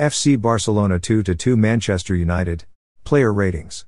FC Barcelona 2 2 Manchester United. Player ratings.